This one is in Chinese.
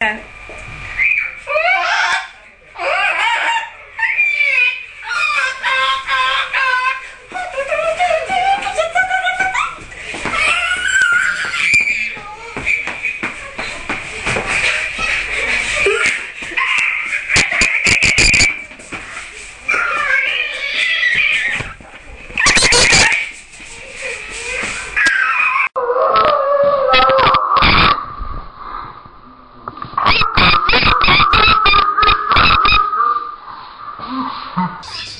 看哼。